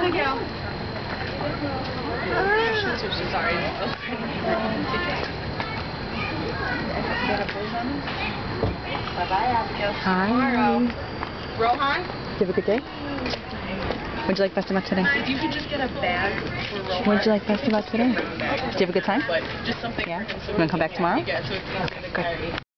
Thank you. Sorry. Bye-bye, Abigail. Hi. Tomorrow. Rohan? Did you have a good day? What'd you like best about today? If you could just get a bag for Rohan. What'd you like best about today? Did you have a good time? But just something Yeah? You wanna come back tomorrow? Yeah, so it's not Okay, good.